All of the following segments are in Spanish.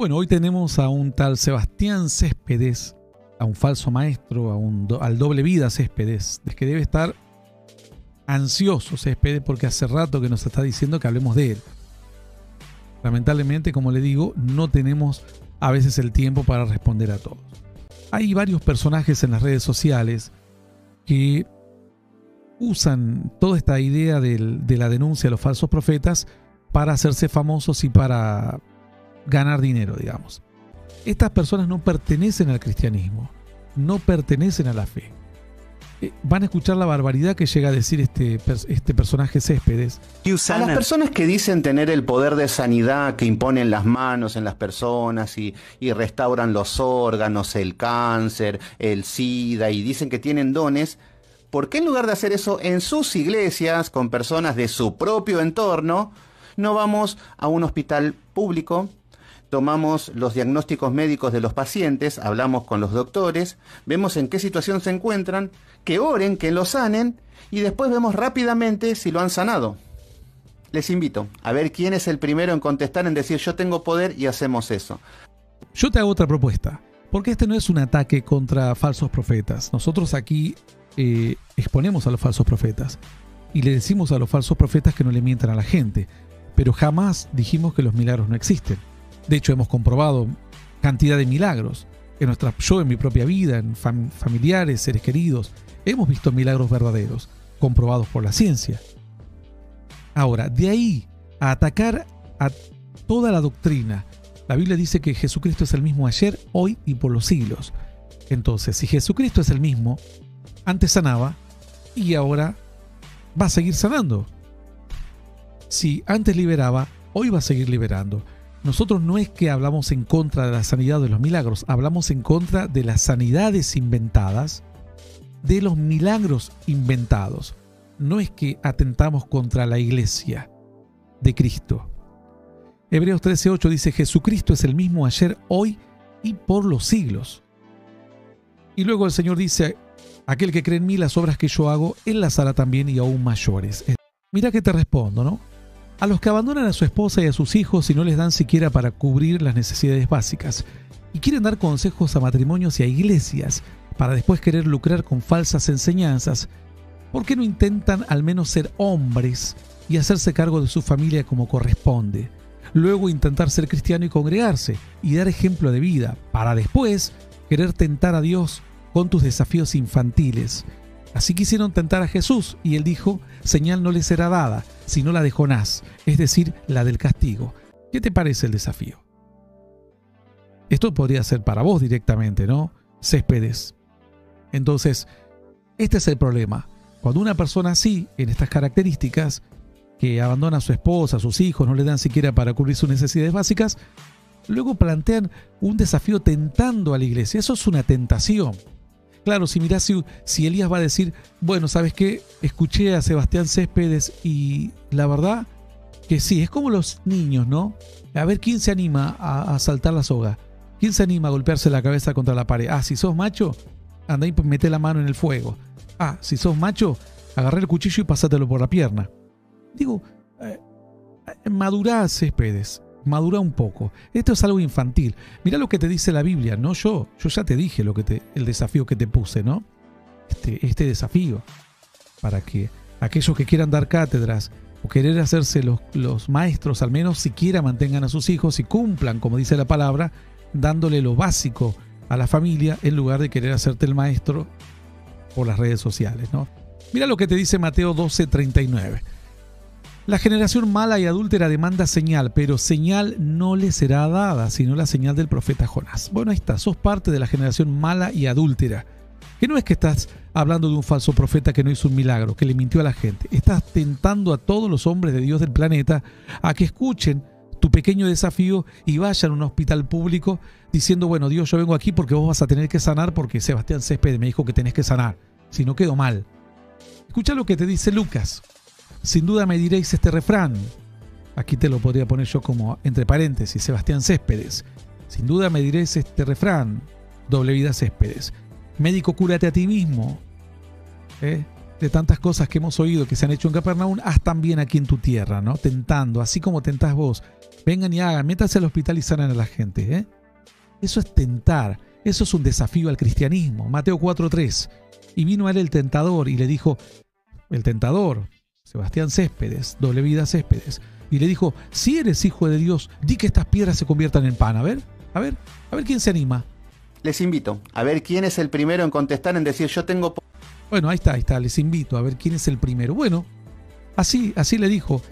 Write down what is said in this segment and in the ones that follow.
Bueno, hoy tenemos a un tal Sebastián Céspedes, a un falso maestro, a un al doble vida Céspedes, que debe estar ansioso Céspedes porque hace rato que nos está diciendo que hablemos de él. Lamentablemente, como le digo, no tenemos a veces el tiempo para responder a todos. Hay varios personajes en las redes sociales que usan toda esta idea de la denuncia de los falsos profetas para hacerse famosos y para ganar dinero, digamos. Estas personas no pertenecen al cristianismo, no pertenecen a la fe. Eh, van a escuchar la barbaridad que llega a decir este, este personaje Céspedes. A las personas que dicen tener el poder de sanidad, que imponen las manos en las personas y, y restauran los órganos, el cáncer, el SIDA, y dicen que tienen dones, ¿por qué en lugar de hacer eso en sus iglesias, con personas de su propio entorno, no vamos a un hospital público tomamos los diagnósticos médicos de los pacientes, hablamos con los doctores, vemos en qué situación se encuentran, que oren, que lo sanen y después vemos rápidamente si lo han sanado. Les invito a ver quién es el primero en contestar en decir yo tengo poder y hacemos eso. Yo te hago otra propuesta, porque este no es un ataque contra falsos profetas. Nosotros aquí eh, exponemos a los falsos profetas y le decimos a los falsos profetas que no le mientan a la gente, pero jamás dijimos que los milagros no existen. De hecho, hemos comprobado cantidad de milagros. En nuestra, yo en mi propia vida, en familiares, seres queridos, hemos visto milagros verdaderos, comprobados por la ciencia. Ahora, de ahí a atacar a toda la doctrina, la Biblia dice que Jesucristo es el mismo ayer, hoy y por los siglos. Entonces, si Jesucristo es el mismo, antes sanaba y ahora va a seguir sanando. Si antes liberaba, hoy va a seguir liberando. Nosotros no es que hablamos en contra de la sanidad de los milagros, hablamos en contra de las sanidades inventadas, de los milagros inventados. No es que atentamos contra la iglesia de Cristo. Hebreos 13:8 dice, Jesucristo es el mismo ayer, hoy y por los siglos. Y luego el Señor dice, aquel que cree en mí, las obras que yo hago, él las hará también y aún mayores. Mira que te respondo, ¿no? A los que abandonan a su esposa y a sus hijos y no les dan siquiera para cubrir las necesidades básicas, y quieren dar consejos a matrimonios y a iglesias para después querer lucrar con falsas enseñanzas, ¿por qué no intentan al menos ser hombres y hacerse cargo de su familia como corresponde? Luego intentar ser cristiano y congregarse y dar ejemplo de vida, para después querer tentar a Dios con tus desafíos infantiles. Así quisieron tentar a Jesús y él dijo, señal no le será dada, sino la de Jonás, es decir, la del castigo. ¿Qué te parece el desafío? Esto podría ser para vos directamente, ¿no? Céspedes. Entonces, este es el problema. Cuando una persona así, en estas características, que abandona a su esposa, a sus hijos, no le dan siquiera para cubrir sus necesidades básicas, luego plantean un desafío tentando a la iglesia. Eso es una tentación. Claro, si mirás si, Elías va a decir, bueno, ¿sabes qué? Escuché a Sebastián Céspedes y la verdad que sí, es como los niños, ¿no? A ver quién se anima a, saltar la soga. ¿Quién se anima a golpearse la cabeza contra la pared? Ah, si sos macho, anda y mete la mano en el fuego. Ah, si sos macho, agarré el cuchillo y pasátelo por la pierna. Digo, eh, eh Céspedes madura un poco. Esto es algo infantil. Mira lo que te dice la Biblia, no yo. Yo ya te dije lo que te, el desafío que te puse, ¿no? Este, este desafío. Para que aquellos que quieran dar cátedras o querer hacerse los, los maestros, al menos siquiera mantengan a sus hijos y cumplan, como dice la palabra, dándole lo básico a la familia en lugar de querer hacerte el maestro por las redes sociales, ¿no? Mira lo que te dice Mateo 12:39. La generación mala y adúltera demanda señal, pero señal no le será dada, sino la señal del profeta Jonás. Bueno, ahí está, sos parte de la generación mala y adúltera. Que no es que estás hablando de un falso profeta que no hizo un milagro, que le mintió a la gente. Estás tentando a todos los hombres de Dios del planeta a que escuchen tu pequeño desafío y vayan a un hospital público diciendo, bueno, Dios, yo vengo aquí porque vos vas a tener que sanar porque Sebastián Céspedes me dijo que tenés que sanar. Si no quedo mal. Escucha lo que te dice Lucas sin duda me diréis este refrán. Aquí te lo podría poner yo como entre paréntesis, Sebastián Céspedes. Sin duda me diréis este refrán, doble vida Céspedes. Médico, cúrate a ti mismo. ¿Eh? de tantas cosas que hemos oído que se han hecho en Capernaum, haz también aquí en tu tierra, ¿no? Tentando, así como tentás vos. Vengan y hagan, métanse al hospital y sanan a la gente, ¿eh? Eso es tentar, eso es un desafío al cristianismo. Mateo 4.3. Y vino a él el tentador y le dijo, el tentador, Sebastián Céspedes, doble vida Céspedes, y le dijo, si eres hijo de Dios, di que estas piedras se conviertan en pan. A ver, a ver, a ver quién se anima. Les invito a ver quién es el primero en contestar en decir yo tengo... Bueno, ahí está, ahí está, les invito a ver quién es el primero. Bueno, así, así le dijo,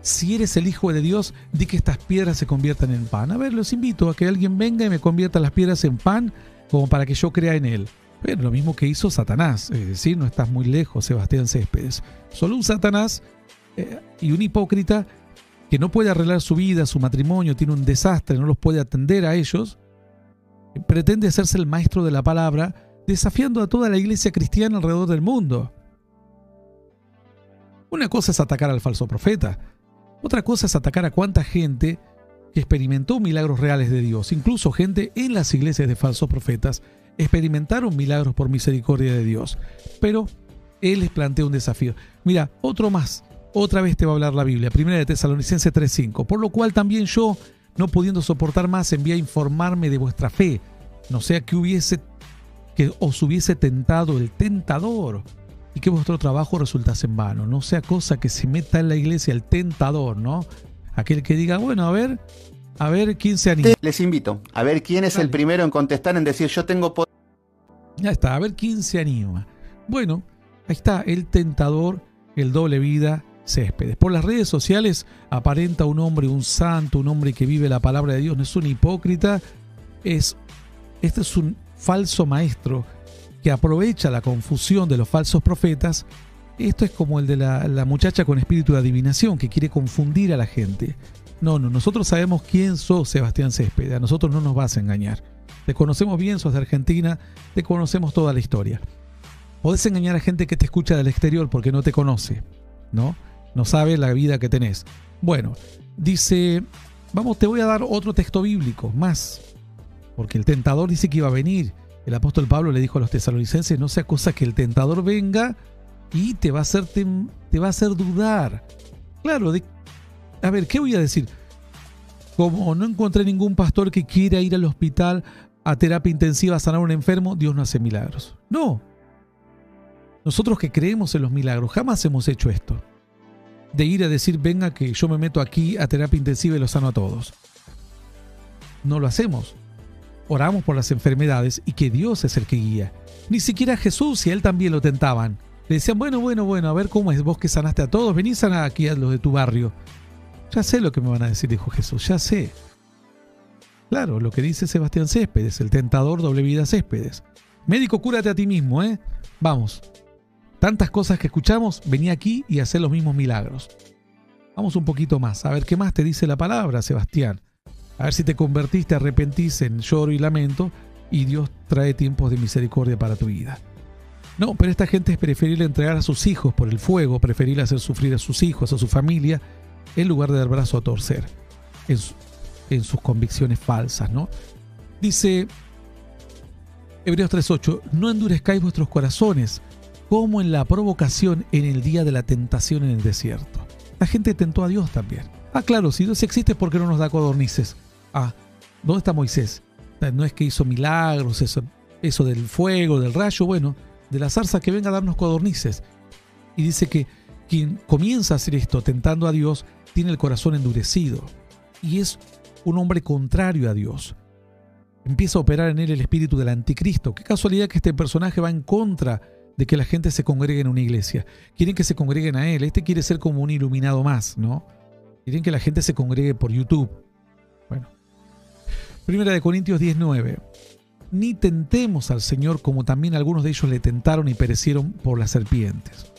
si eres el Hijo de Dios, di que estas piedras se conviertan en pan. A ver, los invito a que alguien venga y me convierta las piedras en pan como para que yo crea en él. Pero lo mismo que hizo Satanás, es decir, no estás muy lejos, Sebastián Céspedes. Solo un Satanás eh, y un hipócrita que no puede arreglar su vida, su matrimonio, tiene un desastre, no los puede atender a ellos, pretende hacerse el maestro de la palabra, desafiando a toda la iglesia cristiana alrededor del mundo. Una cosa es atacar al falso profeta, otra cosa es atacar a cuánta gente que experimentó milagros reales de Dios, incluso gente en las iglesias de falsos profetas experimentaron milagros por misericordia de Dios. Pero Él les plantea un desafío. Mira, otro más, otra vez te va a hablar la Biblia, primera de Tesalonicenses 3:5, por lo cual también yo, no pudiendo soportar más, envié a informarme de vuestra fe, no sea que hubiese que os hubiese tentado el tentador y que vuestro trabajo resultase en vano, no sea cosa que se meta en la iglesia el tentador, ¿no? Aquel que diga, bueno, a ver, a ver quién se anima. Les invito a ver quién es el primero en contestar en decir yo tengo poder. Ya está, a ver quién se anima. Bueno, ahí está el tentador, el doble vida, Céspedes. Por las redes sociales aparenta un hombre, un santo, un hombre que vive la palabra de Dios, no es un hipócrita, es, este es un falso maestro que aprovecha la confusión de los falsos profetas. Esto es como el de la, muchacha con espíritu de adivinación que quiere confundir a la gente. No, no, nosotros sabemos quién sos Sebastián Céspedes, a nosotros no nos vas a engañar. Te conocemos bien, sos de Argentina, te conocemos toda la historia. Podés engañar a gente que te escucha del exterior porque no te conoce, ¿no? No sabe la vida que tenés. Bueno, dice, vamos, te voy a dar otro texto bíblico, más, porque el tentador dice que iba a venir. El apóstol Pablo le dijo a los tesalonicenses, no sea cosa que el tentador venga y te va a hacer, te, va a hacer dudar. Claro, de a ver, ¿qué voy a decir? Como no encontré ningún pastor que quiera ir al hospital a terapia intensiva a sanar a un enfermo, Dios no hace milagros. No. Nosotros que creemos en los milagros, jamás hemos hecho esto. De ir a decir, venga que yo me meto aquí a terapia intensiva y lo sano a todos. No lo hacemos. Oramos por las enfermedades y que Dios es el que guía. Ni siquiera Jesús y a él también lo tentaban. Decían, bueno, bueno, bueno, a ver cómo es vos que sanaste a todos, venís sanar aquí a los de tu barrio. Ya sé lo que me van a decir, dijo Jesús, ya sé. Claro, lo que dice Sebastián Céspedes, el tentador doble vida Céspedes. Médico, cúrate a ti mismo, ¿eh? Vamos. Tantas cosas que escuchamos, vení aquí y hacer los mismos milagros. Vamos un poquito más, a ver qué más te dice la palabra, Sebastián. A ver si te convertiste, arrepentís en lloro y lamento y Dios trae tiempos de misericordia para tu vida. No, pero esta gente es preferible entregar a sus hijos por el fuego, preferible hacer sufrir a sus hijos, a su familia, en lugar de dar brazo a torcer en, sus convicciones falsas. ¿no? Dice Hebreos 3.8, no endurezcáis vuestros corazones como en la provocación en el día de la tentación en el desierto. La gente tentó a Dios también. Ah, claro, si Dios existe, ¿por qué no nos da codornices? Ah, ¿dónde está Moisés? No es que hizo milagros, eso, eso del fuego, del rayo, bueno, de la zarza que venga a darnos codornices. Y dice que quien comienza a hacer esto tentando a Dios tiene el corazón endurecido y es un hombre contrario a Dios. Empieza a operar en él el espíritu del anticristo. Qué casualidad que este personaje va en contra de que la gente se congregue en una iglesia. Quieren que se congreguen a él. Este quiere ser como un iluminado más, ¿no? Quieren que la gente se congregue por YouTube. Bueno. Primera de Corintios 19. Ni tentemos al Señor como también algunos de ellos le tentaron y perecieron por las serpientes.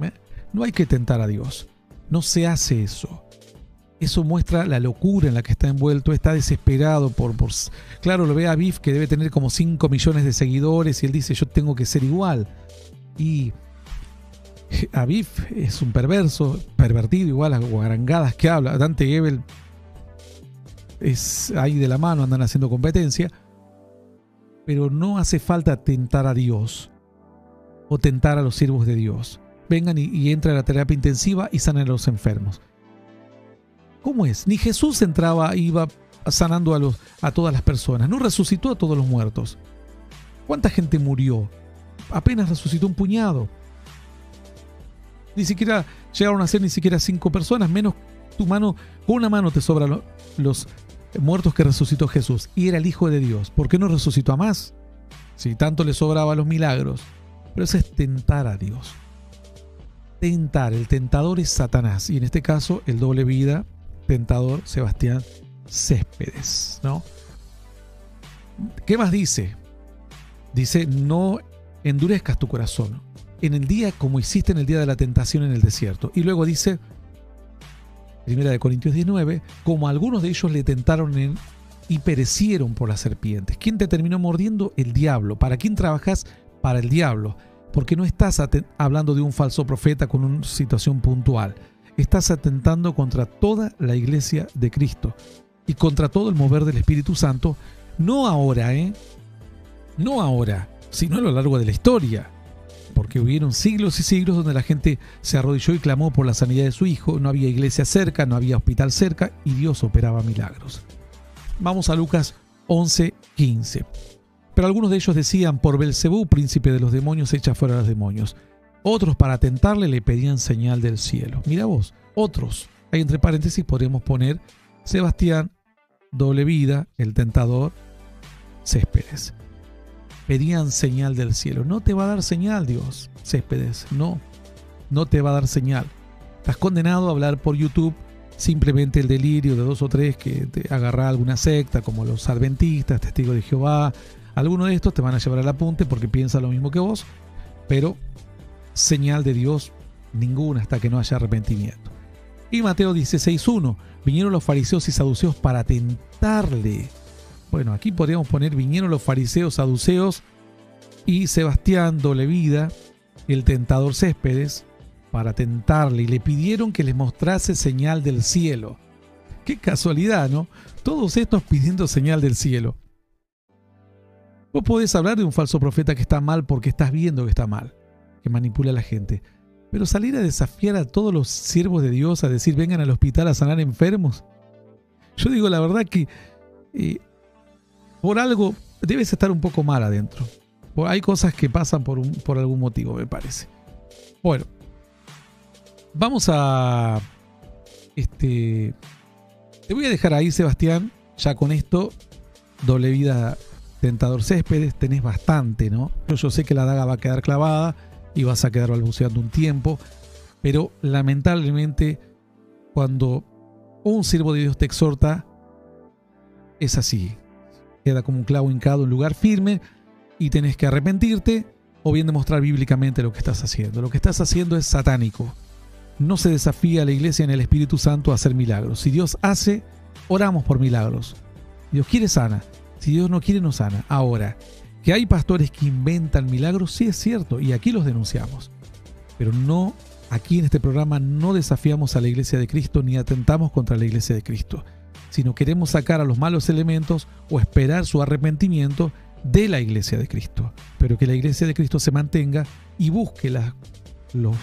¿Eh? No hay que tentar a Dios. No se hace eso. Eso muestra la locura en la que está envuelto, está desesperado por... claro, lo ve a Biff que debe tener como 5 millones de seguidores y él dice yo tengo que ser igual. Y Aviv es un perverso, pervertido, igual a guarangadas que habla. Dante Gebel es ahí de la mano, andan haciendo competencia. Pero no hace falta tentar a Dios o tentar a los siervos de Dios. vengan y, y entren a la terapia intensiva y sanen a los enfermos. ¿Cómo es? Ni Jesús entraba, iba sanando a, todas las personas, no resucitó a todos los muertos. ¿Cuánta gente murió? Apenas resucitó un puñado. Ni siquiera llegaron a ser ni siquiera cinco personas, menos tu mano, con una mano te sobran los muertos que resucitó Jesús. Y era el Hijo de Dios. ¿Por qué no resucitó a más? Si tanto le sobraba los milagros. Pero eso es tentar a Dios. Tentar. El tentador es Satanás. Y en este caso, el doble vida, tentador Sebastián Céspedes. ¿no? ¿Qué más dice? Dice, no endurezcas tu corazón en el día como hiciste en el día de la tentación en el desierto. Y luego dice, Primera de Corintios 19, como algunos de ellos le tentaron en, y perecieron por las serpientes. ¿Quién te terminó mordiendo? El diablo. ¿Para quién trabajas? Para el diablo. Porque no estás hablando de un falso profeta con una situación puntual. Estás atentando contra toda la iglesia de Cristo y contra todo el mover del Espíritu Santo, no ahora, ¿eh? No ahora, sino a lo largo de la historia porque hubieron siglos y siglos donde la gente se arrodilló y clamó por la sanidad de su hijo, no había iglesia cerca, no había hospital cerca y Dios operaba milagros. Vamos a Lucas 11, 15. Pero algunos de ellos decían, por Belcebú, príncipe de los demonios, echa fuera a los demonios. Otros, para tentarle, le pedían señal del cielo. Mira vos, otros. Ahí entre paréntesis podríamos poner Sebastián, doble vida, el tentador, Céspedes pedían señal del cielo. No te va a dar señal, Dios, Céspedes. No, no te va a dar señal. Estás condenado a hablar por YouTube simplemente el delirio de dos o tres que te agarra alguna secta, como los adventistas, testigos de Jehová. Algunos de estos te van a llevar al apunte porque piensan lo mismo que vos, pero señal de Dios ninguna hasta que no haya arrepentimiento. Y Mateo 16.1, vinieron los fariseos y saduceos para tentarle bueno, aquí podríamos poner, vinieron los fariseos saduceos y Sebastián doble vida, el tentador Céspedes, para tentarle y le pidieron que les mostrase señal del cielo. Qué casualidad, ¿no? Todos estos pidiendo señal del cielo. Vos podés hablar de un falso profeta que está mal porque estás viendo que está mal, que manipula a la gente. Pero salir a desafiar a todos los siervos de Dios a decir vengan al hospital a sanar enfermos. Yo digo la verdad que eh, por algo debes estar un poco mal adentro. Hay cosas que pasan por, por algún motivo, me parece. Bueno, vamos a... Este, te voy a dejar ahí, Sebastián, ya con esto, doble vida tentador céspedes, tenés bastante, ¿no? Yo sé que la daga va a quedar clavada y vas a quedar balbuceando un tiempo, pero lamentablemente cuando un siervo de Dios te exhorta, es así queda como un clavo hincado en lugar firme y tenés que arrepentirte o bien demostrar bíblicamente lo que estás haciendo. Lo que estás haciendo es satánico. No se desafía a la iglesia en el Espíritu Santo a hacer milagros. Si Dios hace, oramos por milagros. Dios quiere sana. Si Dios no quiere, no sana. Ahora, que hay pastores que inventan milagros, sí es cierto, y aquí los denunciamos. Pero no, aquí en este programa no desafiamos a la iglesia de Cristo ni atentamos contra la iglesia de Cristo sino queremos sacar a los malos elementos o esperar su arrepentimiento de la iglesia de Cristo. Pero que la iglesia de Cristo se mantenga y busque los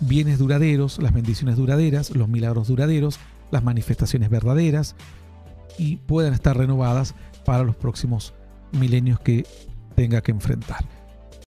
bienes duraderos, las bendiciones duraderas, los milagros duraderos, las manifestaciones verdaderas y puedan estar renovadas para los próximos milenios que tenga que enfrentar.